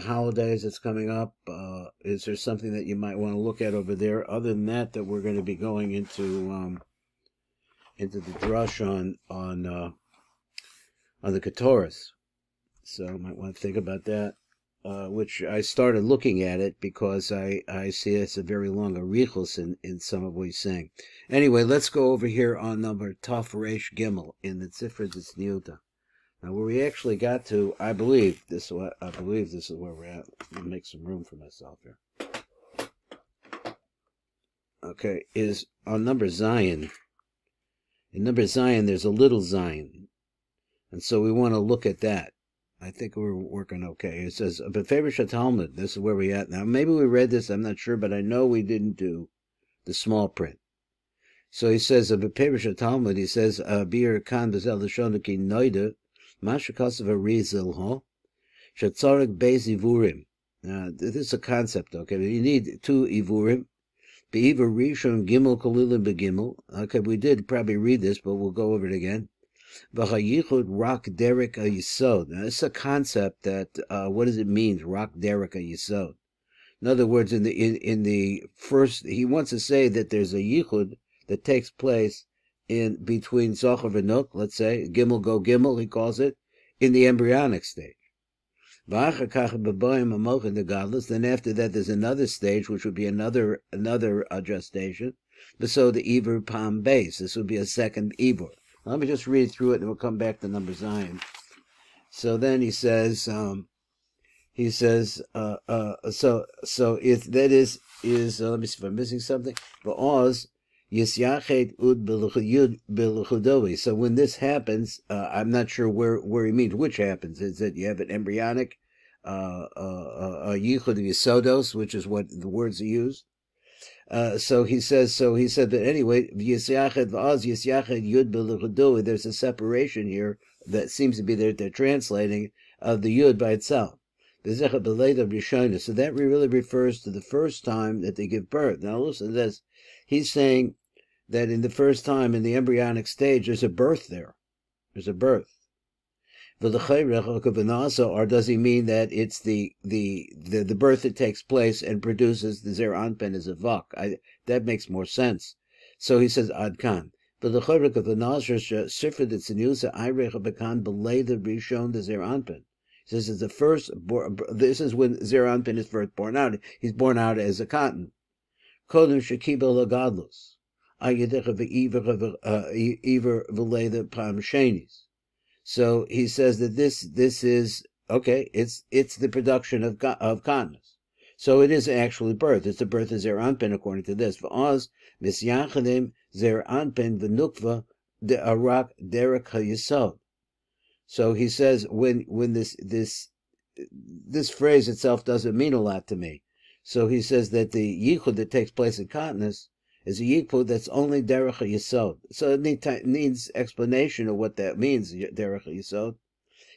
the holidays that's coming up. Uh, is there something that you might want to look at over there? Other than that, that we're going to be going into um, into the drush on on uh, on the Katoris. So might want to think about that. Uh, which I started looking at it because I, I see it's a very long arichos in, in some of what he's saying. Anyway, let's go over here on number Taf Gimel in the Sifra Tzniuta. Now, where we actually got to, I believe this is what I believe this is where we're at. Me make some room for myself here. Okay, is on number Zayin. In number Zayin, there's a little Zayin, and so we want to look at that. I think we're working okay. It says, but favorite Talmud, this is where we at now. Maybe we read this, I'm not sure, but I know we didn't do the small print. So he says, but favorite Talmud, he says, Bir kan bezel shonaki noida, mashakasav rizil ho, beis ivurim. Now, this is a concept, okay? You need two ivurim. Be'iver rishon gimel kolilim begimel. Okay, we did probably read this, but we'll go over it again. V'chayichud rak derek a yisod. Now, this is a concept that, uh, what does it mean, rak derek a yisod? In other words, in the, in, in the first, he wants to say that there's a yichud that takes place in between Zocher and Nuk, let's say, Gimel go Gimel, he calls it, in the embryonic stage. Then after that, there's another stage, which would be another another gestation. So the Iver Palm base. This would be a second Iver. Let me just read through it and we'll come back to number Zion. So then he says, um, he says, uh, uh, so, so if that is, is, uh, let me see if I'm missing something, but Oz, So when this happens, uh, I'm not sure where, where he means which happens. Is that you have an embryonic, uh, uh, uh, yichud yisodos, which is what the words are used, uh, so he says, so he said that anyway, there's a separation here that seems to be there, they're translating of the yud by itself. So that really refers to the first time that they give birth. Now listen to this. He's saying that in the first time in the embryonic stage, there's a birth there. There's a birth or does he mean that it's the the the, the birth that takes place and produces the zer anpin as a vak? I, that makes more sense. So he says adkan. But the chayrik of the ayrecha bekan belay the rishon the zer anpin. He says it's the first. This is when zer anpen is first born out. He's born out as a cotton. Kodem shekibel lagadlus. Uh, Shenis. So he says that this this is okay. It's it's the production of of continence. So it is actually birth. It's the birth of Zer Anpin according to this. V'oz misyachadim Zer Anpin v'nukva de arak derek hayisod. So he says when when this this this phrase itself doesn't mean a lot to me. So he says that the yichud that takes place in continence is a yikpud that's only derech yisod. So it need, needs explanation of what that means, derech yisod.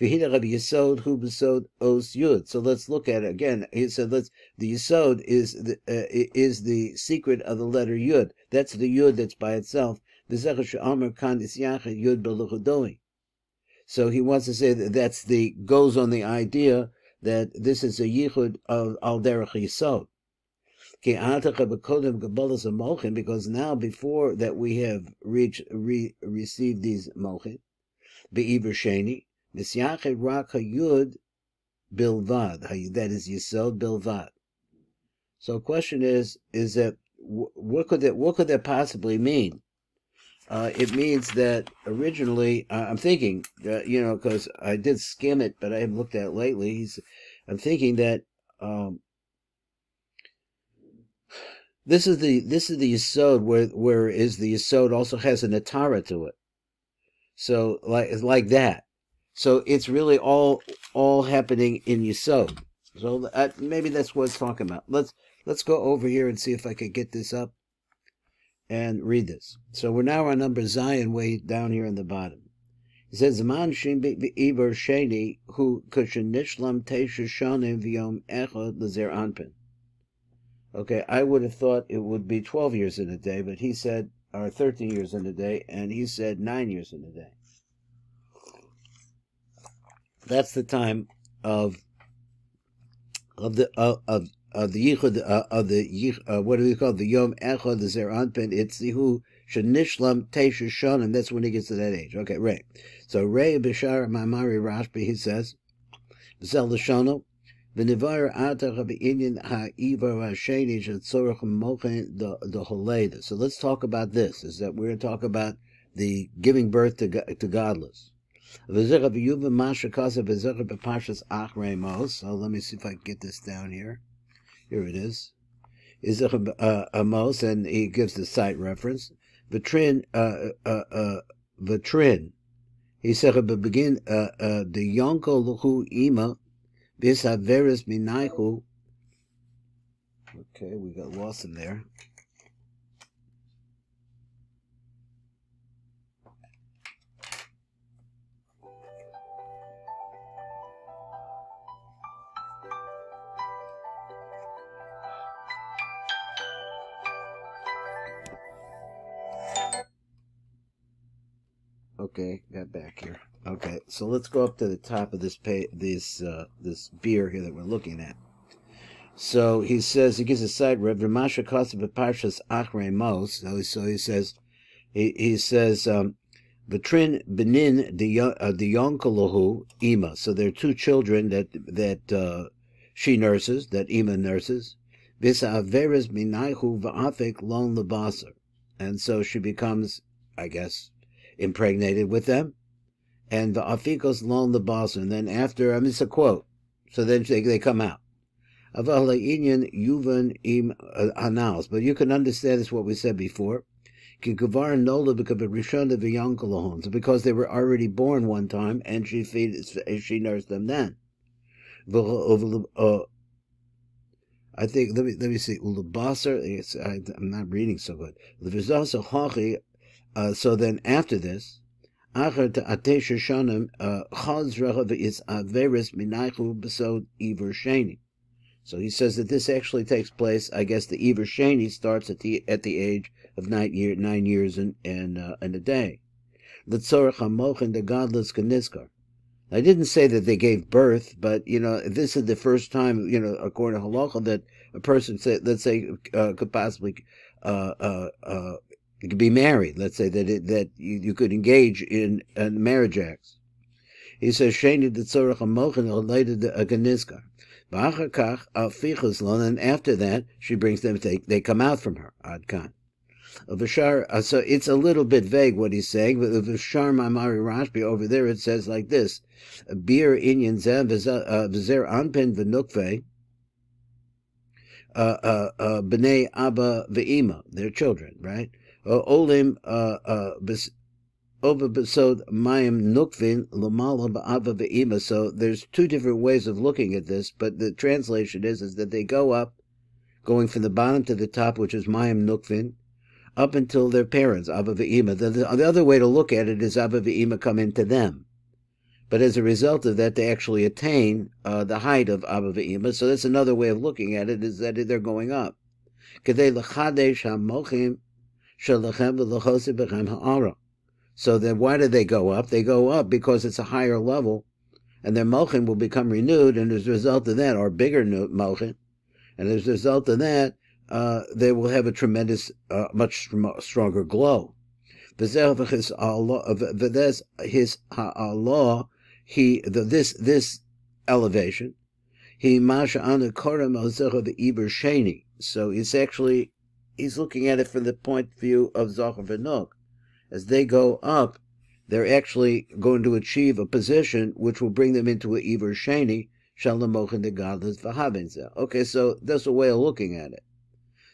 Rabbi Yisod hu os yud. So let's look at it again. He said, "Let's." The Yisod is the uh, is the secret of the letter Yud. That's the Yud that's by itself. The Zechar Amar Kan Yud. So he wants to say that that's the goes on the idea that this is a yichud of al derech Yisod because now before that we have reached re, received these mochin, be'iver sheni, misyached rak hayud bilvad, that is yisod bilvad. So question is, is that what could that what could that possibly mean? Uh, it means that originally, uh, I'm thinking, that, you know, because I did skim it, but I haven't looked at it lately. He's, I'm thinking that um, this is the this is the yisod where where is the yisod also has an atara to it. So like like that. So it's really all all happening in yisod. So uh, maybe that's what it's talking about. Let's let's go over here and see if I could get this up and read this. So we're now on number Zayin way down here in the bottom. It says Zaman Shim Iber Sheni who Kushanishlam Tesha Shonim Viom Echad Lazer Anpin. Okay, I would have thought it would be 12 years in a day, but he said, or 13 years in a day, and he said 9 years in a day. That's the time of of the uh, of of the yichud uh, of the uh, what do we call the yom echad the zer anpin it's the who shenishlam tesha shonim. That's when he gets to that age. Okay, right. So Ray Bishar Mamari Rashbi he says, "Zel l'shono." The the. So let's talk about this. Is that we're going to talk about the giving birth to to gadlus. So let me see if I can get this down here. Here it is. Is uh, Amos, and he gives the site reference. Vitrin, uh, uh, uh, Vitrin. He said, begin, uh, uh, the Yonko Luhu Ima, Bis Haveris Minaihu. Okay, we got lost in there. Okay, got back here. Okay, so let's go up to the top of this pay, this uh, this beer here that we're looking at. So he says he gives a side rev Ramasha Kosev Parshas Achrei Mos. So, he says he he says um Betrin Benin the uh, Yonkalahu Ima. So there are two children that that uh, she nurses, that Ima nurses. Visa Averes Minaihu Va'afik Lon Labasar. And so she becomes, I guess, impregnated with them, and the afikos lon the and then after, I mean, it's a quote, so then they, they come out. Aval yuvan im uh, anals, but you can understand this what we said before. Because rishon de ve'yonklohons, because they were already born one time, and she feed, she nursed them then. Uh, I think let me let me see. I'm not reading so good. Uh, so then after this, So he says that this actually takes place, I guess the Iver Sheni starts at the at the age of nine, year, nine years and, and, uh, and a day. L'tzorach HaMochin, the gadlus Kaniskar. I didn't say that they gave birth, but you know, this is the first time, you know, according to halacha, that a person, say, let's say, uh, could possibly uh uh, uh, uh could be married. Let's say that it, that you, you, could engage in, in marriage acts. He says sheni the tzorach hamochin related to a. Ba'achakach afichas and after that she brings them. They they come out from her ad kan. Vishar, uh, so it's a little bit vague what he's saying, but Vishar Mamari Rashbi over there it says like this: Bir inyan v'zer uh, v'nukve uh, uh, uh, b'nei abba v'ima, their children, right? Uh, olim uh, uh, over besod mayim nukvin lamala ba'ava ve'ima. So there's two different ways of looking at this, but the translation is is that they go up, going from the bottom to the top, which is mayim nukvin, up until their parents, Abba ve'ima. The, the, the, other way to look at it is Abba ve'ima come into them. But as a result of that, they actually attain uh, the height of Abba ve'ima. So that's another way of looking at it, is that they're going up. Ha'mochim so then why do they go up? They go up because it's a higher level, and their mochin will become renewed, and as a result of that, or bigger mochin, and as a result of that, uh, they will have a tremendous, uh, much stronger glow. his ha'Allah, he, the, this, this elevation, he masha anu korem sheni. So it's actually he's looking at it from the point of view of Zachar Venuk. As they go up, they're actually going to achieve a position which will bring them into a Iver Sheni, Shalamochin the gadlus Vahabinza. Okay, so that's a way of looking at it.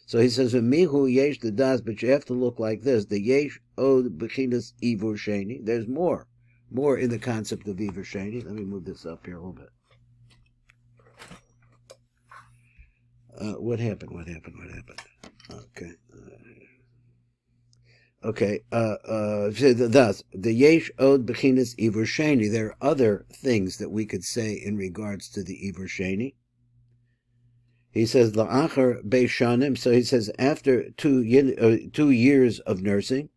So he says, Mihu yesh the das, but you have to look like this. The yesh od bechinas Iver Sheni. There's more. More in the concept of Iver Sheni. Let me move this up here a little bit. Uh, what happened? What happened? What happened? Okay. Okay, uh, uh, thus, the yesh od bechinas iver sheni. There are other things that we could say in regards to the iver sheni. He says la'achar beishanim. So he says after two uh, two years of nursing,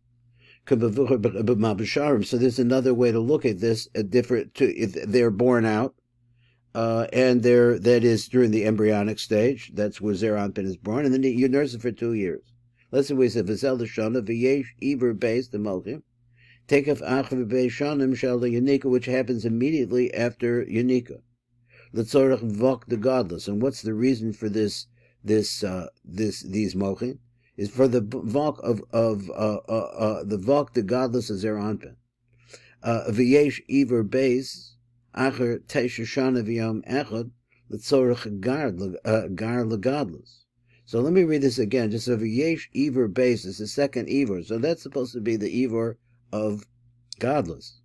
so there's another way to look at this. A different. To, they're born out uh, and there that is during the embryonic stage. That's where Zeranpin is born, and then you nurse it for two years. Let's say we say Vizel Shana v'yesh iver based the mochim. Takef achav shanim shel the Yanika, which happens immediately after Yanika. Letzorach vok the gadlus, and what's the reason for this? This uh, this these mochim is for the vok of of uh, uh, uh, the vok the gadlus of Zeranpin. Uh, v'yesh iver base acher tesha shana v'yom echad letzorach gar uh. So let me read this again. Just over Yesh Ivor base is the second Ivor. So that's supposed to be the Ivor of gadlus.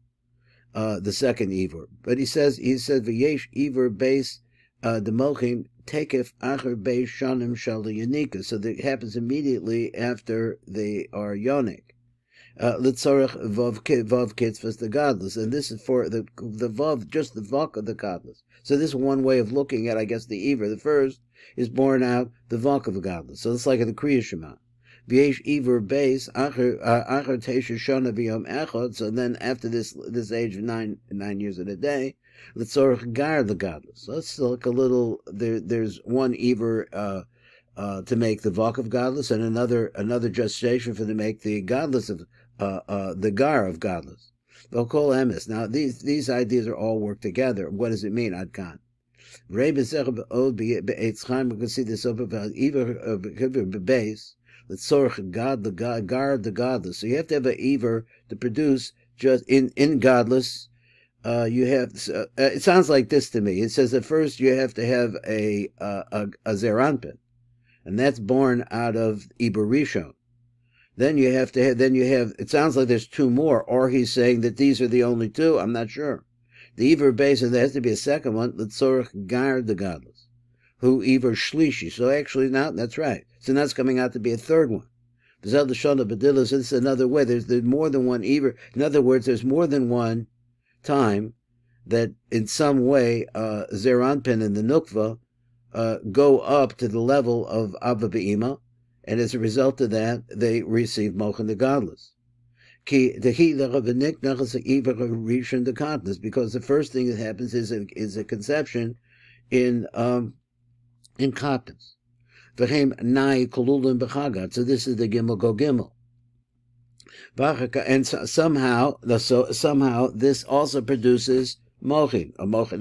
Uh, the second Ivor. But he says, he said, V'yesh Ivor base uh, the Mochim takef acher beis shanim shal. So that happens immediately after they are yonik. Uh, Litzorach vav kitzvas the gadlus, and this is for the the vav, just the vok of the gadlus. So this is one way of looking at, I guess, the Ivor. The first is born out the vok of the gadlus. So it's like in the Kriya Shema. V'yesh Ivor base acher uh, tesha shana v'yom echad. So then after this this age of nine nine years in a day, Litzorach gar the gadlus. So it's like a little. There there's one Ivor. Uh, uh, to make the vok of gadlus, and another another gestation for to make the gadlus of uh, uh, the gar of gadlus. V'kol emes. Now these these ideas are all worked together. What does it mean? Ad kan. Ray b'sech be'od be'etz. We can see this over either base. Let's sorch God the God guard the gadlus. So you have to have an Ever to produce just in in gadlus. Uh, you have uh, it sounds like this to me. It says at first you have to have a a, a, a zeranpin, and that's born out of Iberishon. Then you have to have, then you have, it sounds like there's two more, or he's saying that these are the only two. I'm not sure. The Iver base, there has to be a second one, the Tzorach Gar, the gadlus, who Iver Shlishi. So actually, now that's right. So that's coming out to be a third one. Zelda Shana Badillas, this is another way. There's, there's more than one Iver. In other words, there's more than one time that in some way, uh, Zeranpin and the Nukva, uh, go up to the level of Abba Be'ima, and as a result of that, they receive Mochin the gadlus. Because the first thing that happens is a, is a conception in um, in continence. So this is the Gimel Go Gimel. And somehow, so somehow, this also produces mochin, a mochin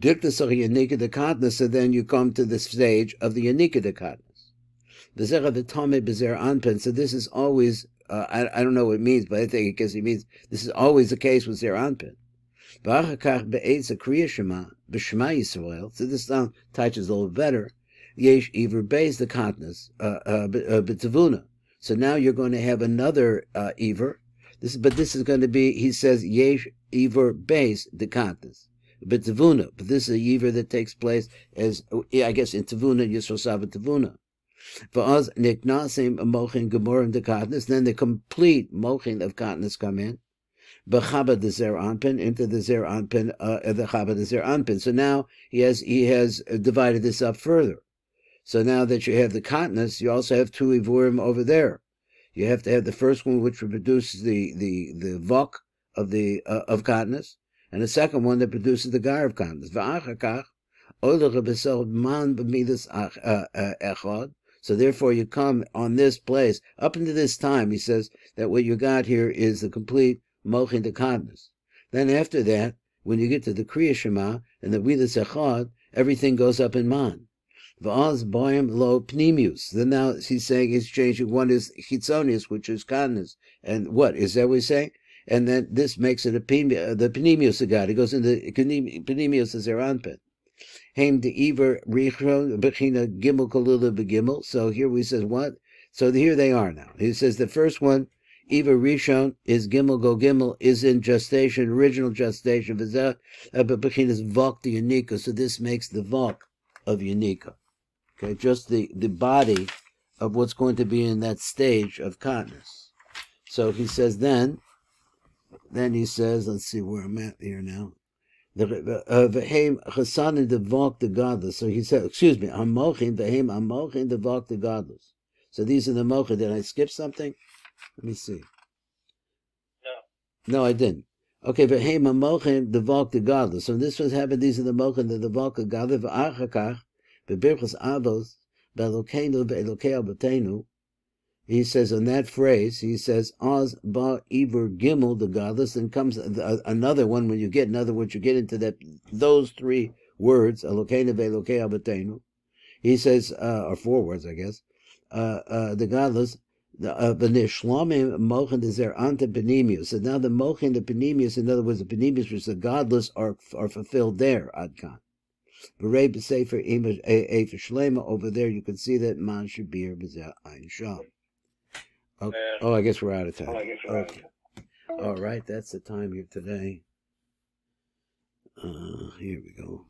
Diktas of Yanika Dekatnas, so then you come to the stage of the Yanika Dekatnas. The Tome Bezer Anpen, so this is always, uh, I, I don't know what it means, but I think it guess he means this is always the case with Zer Anpin. V'achakach be'etz a Kriya Shema, Yisrael, so this sound touches a little better. Yesh Iver the Katnas, uh, uh, B'Tavuna. So now you're going to have another uh, Iver. This, but this is going to be, he says, Yesh Iver the Katnas but this is a Yiver that takes place as, I guess, in Tavuna, Yisrael Sava Tavuna. For us, Niknasim, Mochin, Gemorim, the Katniss, then the complete Mochin of Katniss come in. B'chaba the Zer Anpin, into the Zer Anpin, uh, the Chaba the Zer Anpin. So now he has, he has divided this up further. So now that you have the Katniss, you also have two Ivurim over there. You have to have the first one, which produces the, the, the Vok of the, uh, of Katniss and the second one that produces the gar of kindness. Uh, uh, so therefore you come on this place, up into this time, he says that what you got here is the complete mochin de kindness. Then after that, when you get to the Kriya Shema and the Vidas Echad, everything goes up in man. V'az boyim lo pnimius. Then now he's saying he's changing. One is chitzonius, which is kindness. And what? Is that what he's saying? And then this makes it a uh, the panemius God. It goes into panemius as Zeranpin. Haim de Iver Richon Bechina Gimel Kalula Begimel. So here we says what? So here they are now. He says the first one, Eva Rishon is Gimel Go Gimel is in gestation, original gestation. But uh, Bechina's Vok the Unika. So this makes the Vok of Unika. Okay, just the the body of what's going to be in that stage of continence. So he says then then he says, let's see where I'm at here now. The uh, V'heim Chasanin Devok the Gadlus. So he said, excuse me, Hamochin V'heim Hamochin Devok the Gadlus. So these are the Mochin. Did I skip something? Let me see. No. No, I didn't. Okay, but hey, mamochin the gadlus. So this was happened. These are the mochin the volk the gadlus. V'achakach bebirchas avos be'elokenu be'elokei abatenu. He says on that phrase, he says Oz ba iver gimel the gadlus. Then comes another one when you get in other words you get into that those three words elokenu be'elokei abatenu. He says, uh, or four words, I guess. Uh, uh, the gadlus the uh, Mochin Dezer Ante Benemius. And now the Mochin, the Benemius, in other words, the Benemius, which the gadlus are are fulfilled there, Adkan. Over there you can see that Man Shabir B'Zeh Ein Sham. Okay. Oh, I guess we're out of time. Oh, okay. All right, that's the time here today. Uh, here we go.